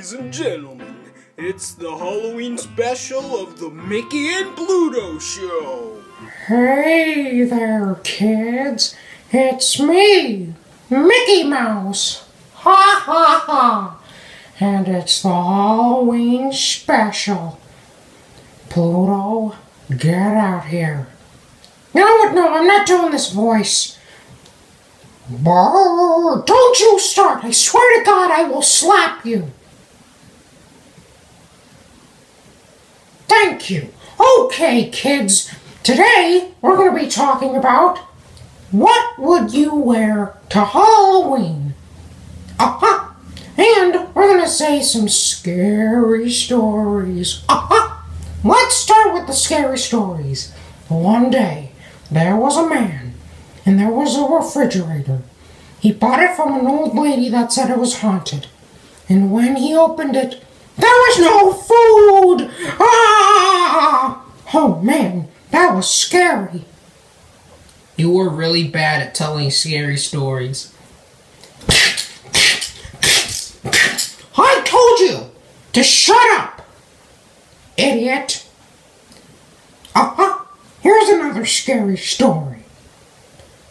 Ladies and gentlemen, it's the Halloween special of the Mickey and Pluto Show. Hey there, kids. It's me, Mickey Mouse. Ha ha ha. And it's the Halloween special. Pluto, get out here. What? No, I'm not doing this voice. Brr, don't you start. I swear to God, I will slap you. Thank you. Okay, kids. Today, we're going to be talking about what would you wear to Halloween? Aha! And we're going to say some scary stories. Aha! Let's start with the scary stories. One day, there was a man, and there was a refrigerator. He bought it from an old lady that said it was haunted. And when he opened it, there was no food! Ah! Oh man, that was scary. You were really bad at telling scary stories. I told you to shut up, idiot. Uh-huh. Here's another scary story.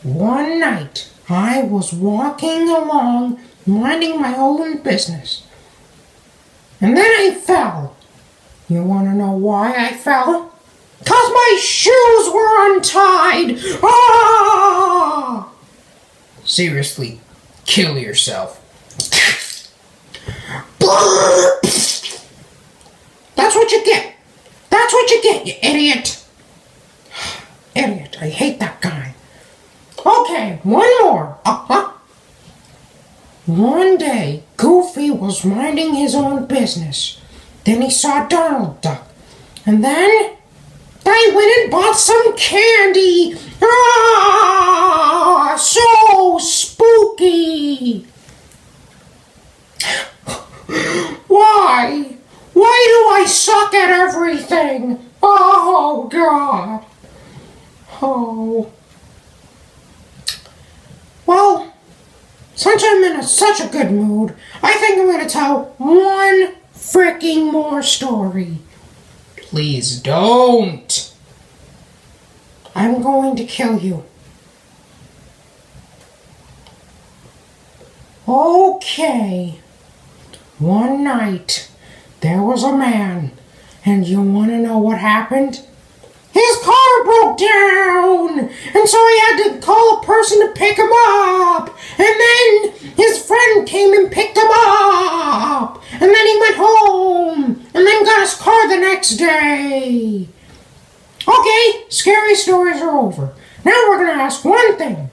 One night, I was walking along, minding my own business. And then I fell. You want to know why I fell? Because my shoes were untied! Ah! Seriously, kill yourself. That's what you get. That's what you get, you idiot. Idiot. I hate that guy. Okay, one more. Uh-huh. One day, Goofy was minding his own business. Then he saw Donald Duck. And then they went and bought some candy. Ah, so spooky. Why? Why do I suck at everything? Oh, God. Oh. Well, since I'm in a, such a good mood, I think I'm going to tell one freaking more story. Please don't. I'm going to kill you. Okay. One night, there was a man, and you want to know what happened? His car broke down, and so he had to call a person to pick him up. Came and picked him up. And then he went home, and then got his car the next day. Okay, scary stories are over. Now we're going to ask one thing.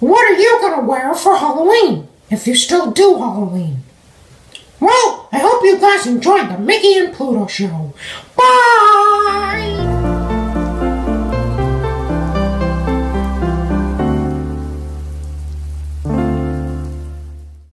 What are you going to wear for Halloween? If you still do Halloween. Well, I hope you guys enjoyed the Mickey and Pluto show. Bye!